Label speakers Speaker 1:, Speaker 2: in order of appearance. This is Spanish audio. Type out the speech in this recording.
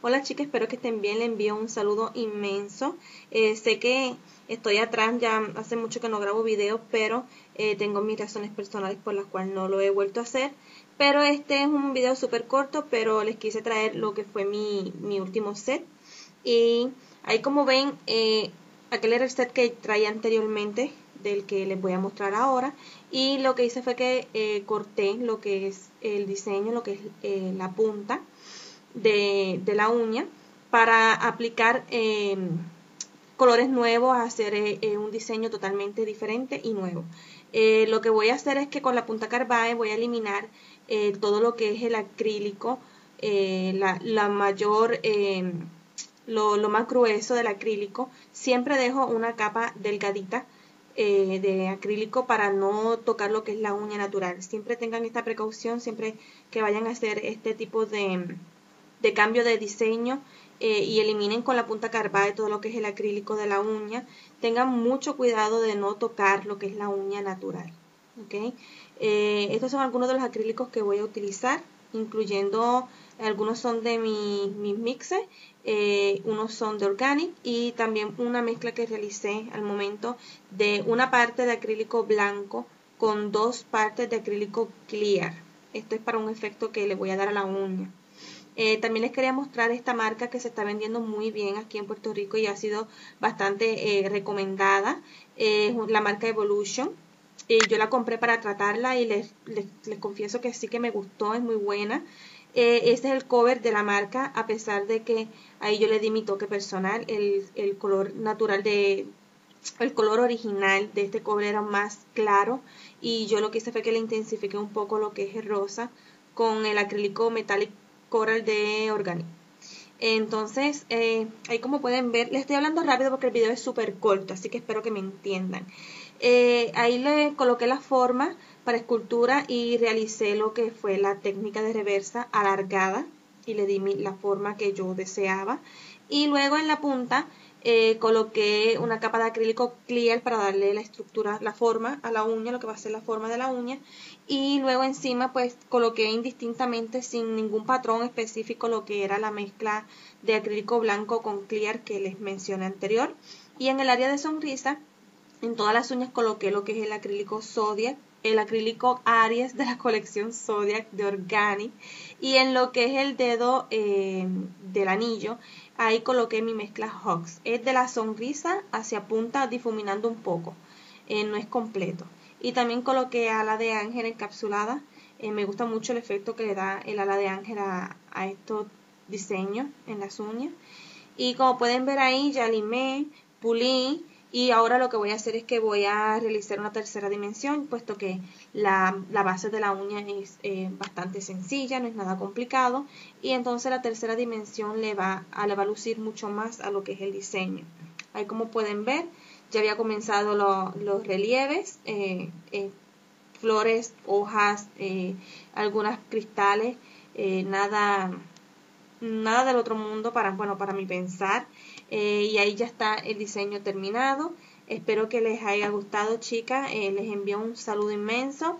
Speaker 1: Hola chicas, espero que estén bien. Le envío un saludo inmenso. Eh, sé que estoy atrás, ya hace mucho que no grabo videos, pero eh, tengo mis razones personales por las cuales no lo he vuelto a hacer. Pero este es un video súper corto, pero les quise traer lo que fue mi, mi último set. Y ahí como ven, eh, aquel era set que traía anteriormente, del que les voy a mostrar ahora. Y lo que hice fue que eh, corté lo que es el diseño, lo que es la punta de, la uña para aplicar em, colores nuevos, hacer eh, un diseño totalmente diferente y nuevo. Eh, lo que voy a hacer es que con la punta Carbae voy a eliminar eh, todo lo que es el acrílico, la, la, mayor, em, lo, lo, más grueso del acrílico. Siempre dejo una capa delgadita de acrílico para no tocar lo que es la uña natural. Siempre tengan esta precaución, siempre que vayan a hacer este tipo de de cambio de diseño eh, y eliminen con la punta carbide todo lo que es el acrílico de la uña. Tengan mucho cuidado de no tocar lo que es la uña natural. Eh, estos son algunos de los acrílicos que voy a utilizar, incluyendo algunos son de mis mi mixes, eh, unos son de organic y también una mezcla que realicé al momento de una parte de acrílico blanco con dos partes de acrílico clear. Esto es para un efecto que le voy a dar a la uña. Eh, también les quería mostrar esta marca que se está vendiendo muy bien aquí en Puerto Rico y ha sido bastante eh, recomendada. Es la marca Evolution. yo la compré para tratarla y les, les, confieso que sí que me gustó, es muy buena. Eh, este es el cover de la marca, a pesar de que ahí yo le di mi toque personal. El, el color natural de, el color original de este cover era más claro y yo lo que hice fue que le intensifiqué un poco lo que es el rosa con el acrílico metálico Coral de Organic. Entonces, eh, ahí como pueden ver, les estoy hablando rápido porque el video es súper corto, así que espero que me entiendan. Eh, ahí le coloqué la forma para escultura y realicé lo que fue la técnica de reversa alargada y le di la forma que yo deseaba. Y luego en la punta eh, coloqué una capa de acrílico clear para darle la estructura, la forma a la uña, lo que va a ser la forma de la uña. Y luego encima pues coloqué indistintamente sin ningún patrón específico lo que era la mezcla de acrílico blanco con clear que les mencioné anterior. Y en el área de sonrisa, en todas las uñas coloqué lo que es el acrílico Zodiac el acrílico Aries de la colección Zodiac de Organic y en lo que es el dedo eh, del anillo ahí coloqué mi mezcla Hawks. Es de la sonrisa hacia punta difuminando un poco. Eh, no es completo. Y también coloqué ala de ángel encapsulada. Eh, me gusta mucho el efecto que le da el ala de ángel a, a estos diseños en las uñas. Y como pueden ver ahí ya limé pulí y ahora lo que voy a hacer es que voy a realizar una tercera dimensión, puesto que la, base de la uña es eh, bastante sencilla, no es nada complicado. Y entonces la tercera dimensión le va, a, le va a lucir mucho más a lo que es el diseño. Ahí como pueden ver, ya había comenzado los relieves, eh, eh, flores, hojas, algunas cristales, nada, nada del otro mundo para, bueno, para mi pensar. Eh, y ahí ya está el diseño terminado. Espero que les haya gustado, chicas. Eh, les envío un saludo inmenso.